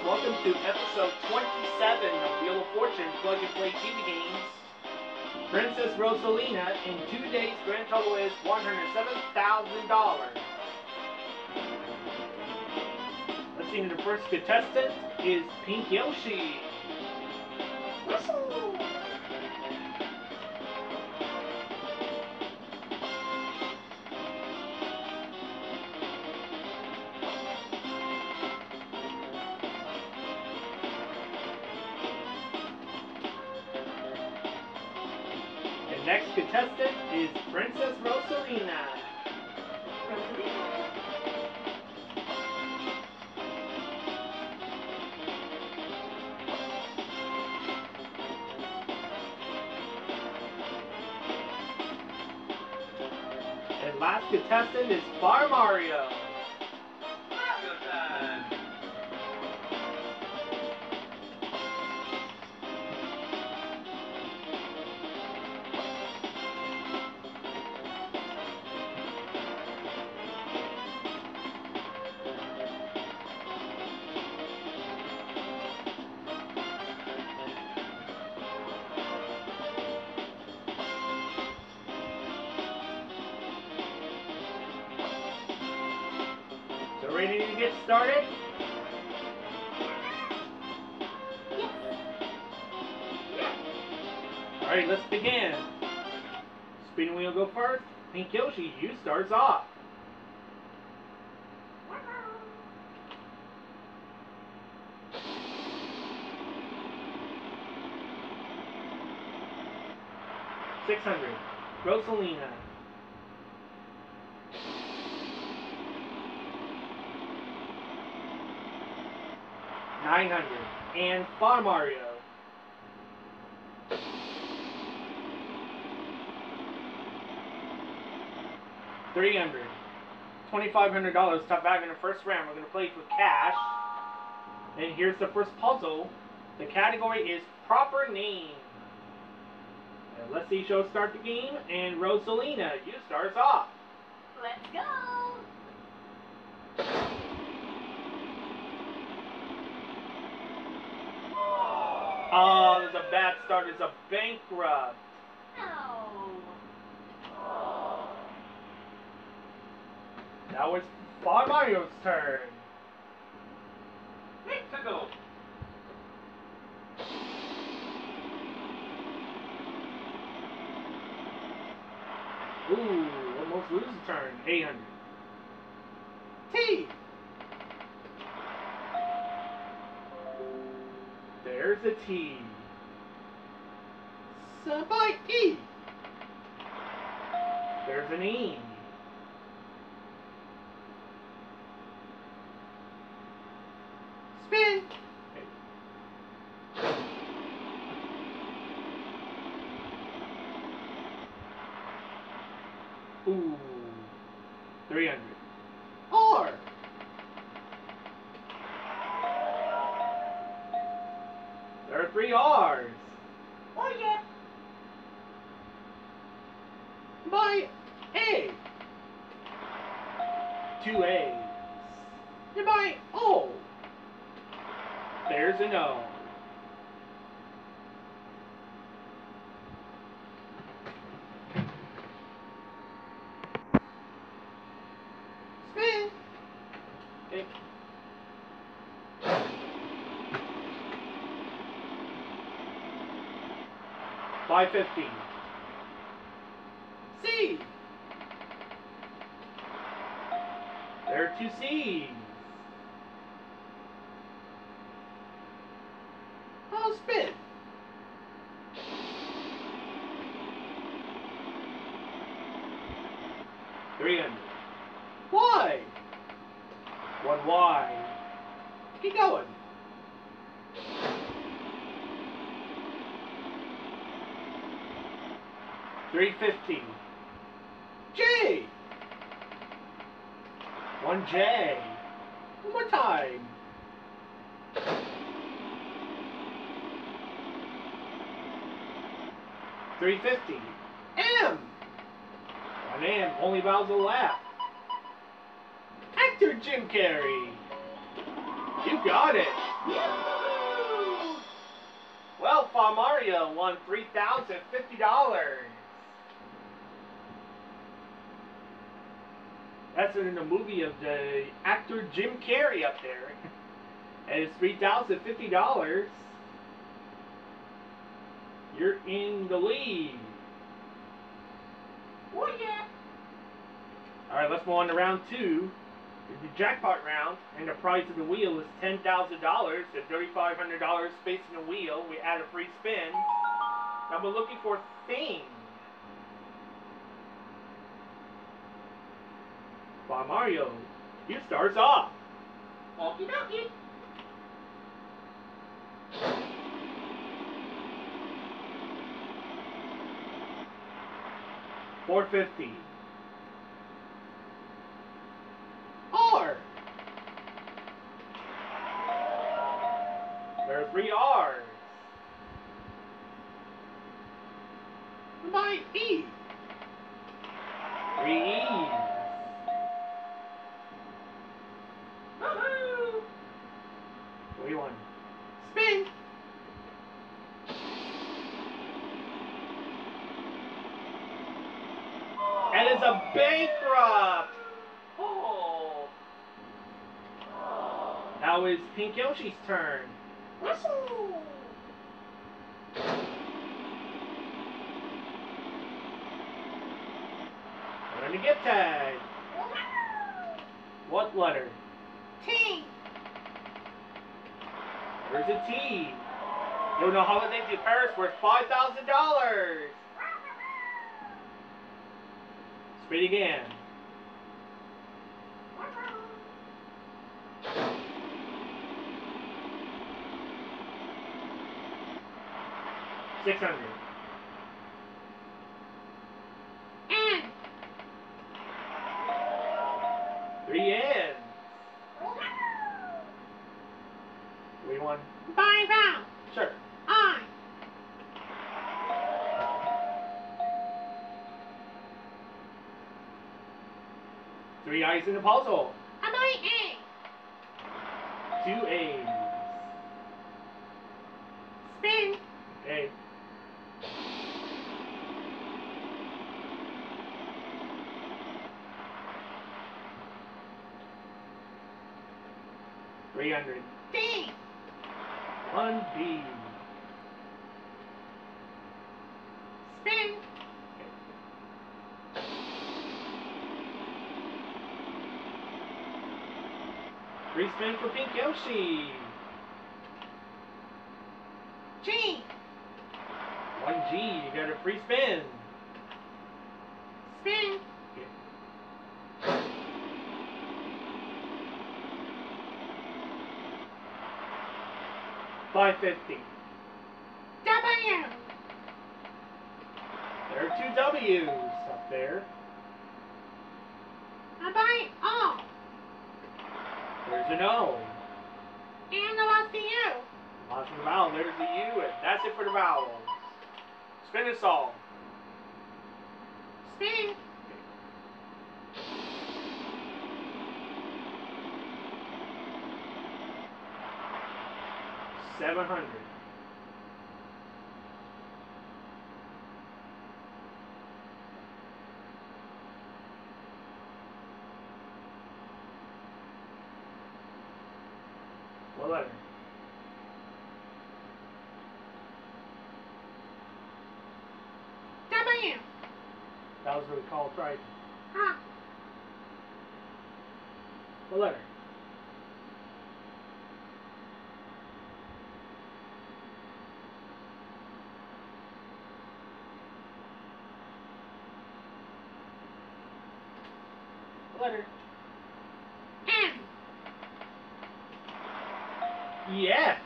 Welcome to episode 27 of Wheel of Fortune Plug and Play TV Games. Princess Rosalina in two days, grand total is $107,000. Let's see, the first contestant is Pink Yoshi. The Contestant is Fire Mario. Mario Get started? Alright, let's begin. Spinning wheel go first. Pink Yoshi, you starts off. Six hundred. Rosalina. Nine hundred. And Fire Mario. Three hundred. Twenty-five hundred dollars top back in the first round. We're gonna play for cash. And here's the first puzzle. The category is proper name. And let's see show start the game. And Rosalina, you starts off. Let's go! Oh, there's a bad start. It's a bankrupt. No. Now it's Fire Mario's turn. Mexico! Ooh, almost lose turn. 800. T. There's a T. E. There's an E. Spin. Ooh. 300. R. There are three R's. Oh yeah. My A. Two A's. And my O. There's an O. 515. C! There are two see. 315. J! One J. One more time. Three fifty. M. One M. Only vowels will laugh. Actor Jim Carrey. You got it. Well, Fire Mario won three thousand fifty dollars. That's in the movie of the actor Jim Carrey up there. And it's three thousand fifty dollars. You're in the lead. Oh yeah. Alright, let's move on to round two. The jackpot round, and the prize of the wheel is ten thousand dollars. The thirty-five hundred dollars space in the wheel. We add a free spin. Now we're looking for thing. Fire Mario. You starts off. Okie dokie. Four fifty. bankrupt! Oh. Now it's Pink Yoshi's turn. Whistle. Learn to get tag. What letter? T. There's a T. You know how they do Paris worth $5,000. Ready again. Six hundred. Three eyes in the puzzle. I A? Two A's. Spin. Okay. Three hundred. D. One B. Spin. Free spin for Pink Yoshi. G. One G. You got a free spin. Spin. Five fifty. W. There are two W's up there. Am I O? O. And the U? Lots of the vowel. There's the U. And that's it for the vowels. Spin us all. Spin. Seven hundred. What letter? W. That was what we call Triton. Huh. What letter? What letter? M. Yes.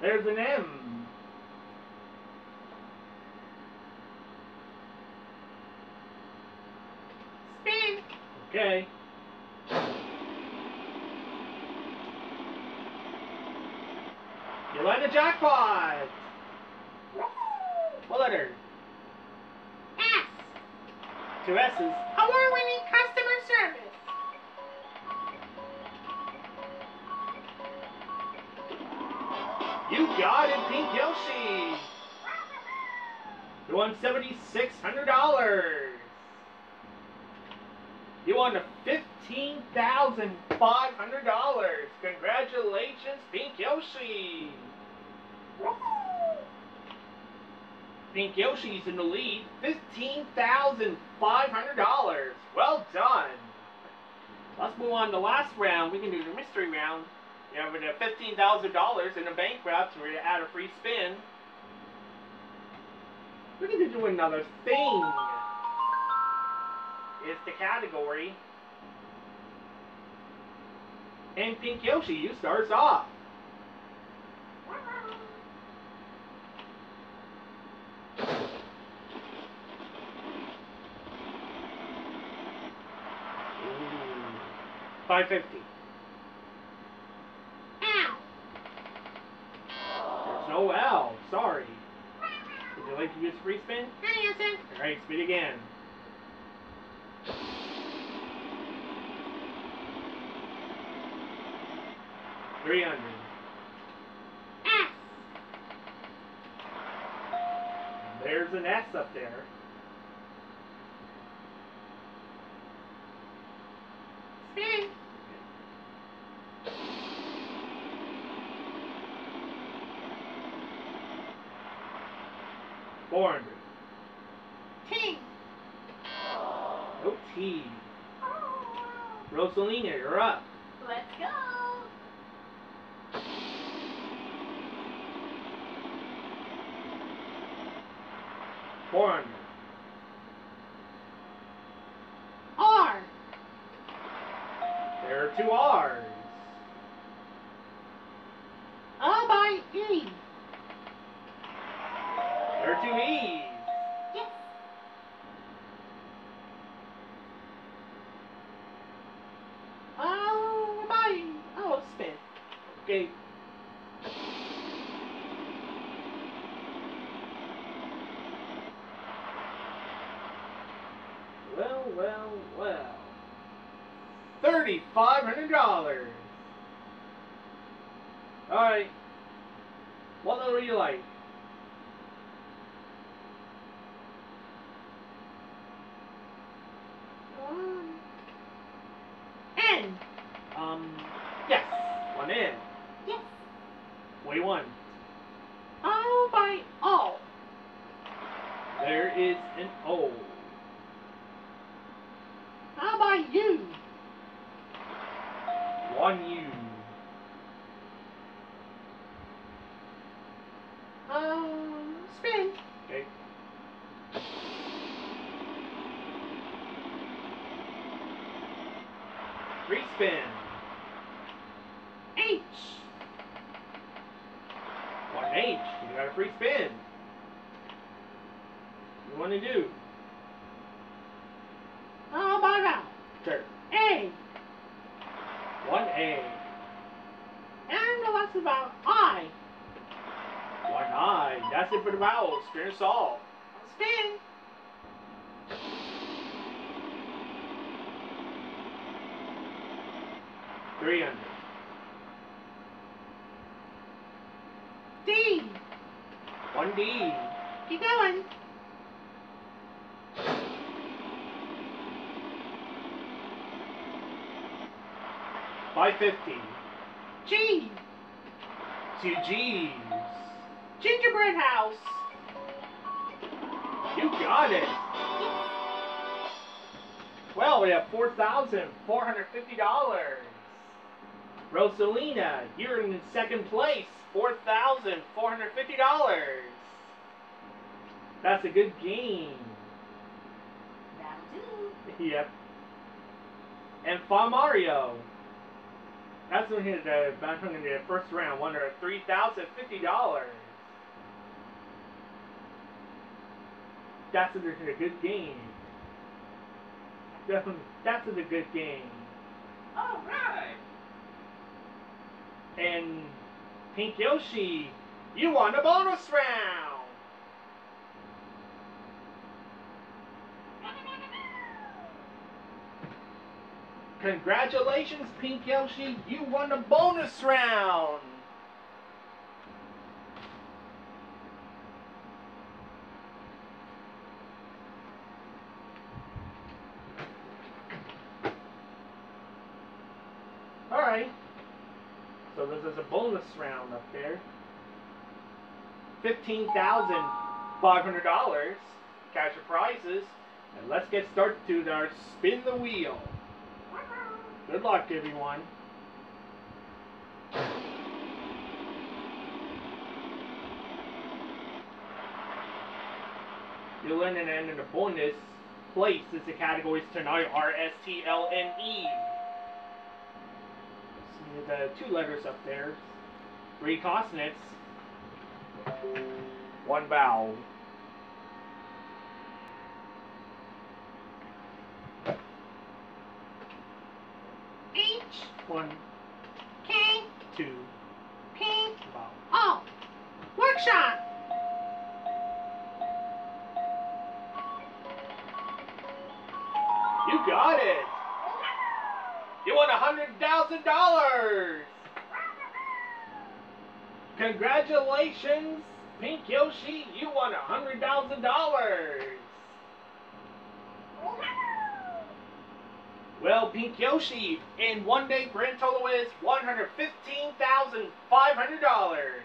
There's an M. Spin. Okay. Pink Yoshi. You won seventy-six hundred dollars. You won fifteen thousand five hundred dollars. Congratulations, Pink Yoshi. Pink Yoshi's in the lead, fifteen thousand five hundred dollars. Well done. Let's move on to the last round. We can do the mystery round. You have a fifteen thousand dollars in the bank wraps. We're gonna add a free spin. We're gonna do another thing. Is the category. And Pink Yoshi, you start us off. Five fifty. Ow. There's no L. Sorry. Would you like to use free spin? Hi, Spin again. Three hundred. S. There's an S up there. Spin. Four hundred. T. No T. Rosalina, you're up. Let's go. Hundred. R. There are two R's. Five hundred dollars. Alright. What number do you like? One. N. Um, yes. One in. Yes. What do you want? I'll buy all. There is an O. One U. Um, spin. Okay. Free spin. H. One H. You got a free spin. You want to do? How by vowel? Sure. A. A. And the last about I. One I. That's it for the. Spin us all. Spin. Three hundred. D. One D. Keep going. Five fifty. G. Two G's. Gingerbread house. You got it. Well, we have four thousand four hundred fifty dollars. Rosalina, you're in second place, four thousand four hundred fifty dollars. That's a good game. That'll do. Yep. And Fire Mario. That's when he hit the back in the first round, won her three thousand fifty dollars. That's a, a good game. Definitely, that's a good game. All right. And Pink Yoshi, you won a bonus round. Congratulations, Pink Yoshi, you won the bonus round! Alright, so this is a bonus round up there. $15,500 cash prizes, and let's get started to our spin the wheel. Good luck, everyone. You'll and in the bonus place is the categories tonight are S T L N E. See the two letters up there. Three consonants. One vowel. One, K, two, P, O. Workshop. You got it. You won $100,000. Congratulations, Pink Yoshi. You won $100,000. Well, Pink Yoshi, in one day, grand total is one hundred fifteen thousand five hundred dollars.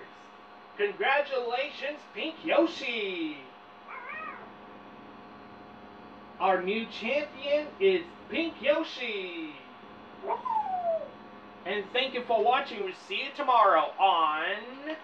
Congratulations, Pink Yoshi! Our new champion is Pink Yoshi. And thank you for watching. We'll see you tomorrow on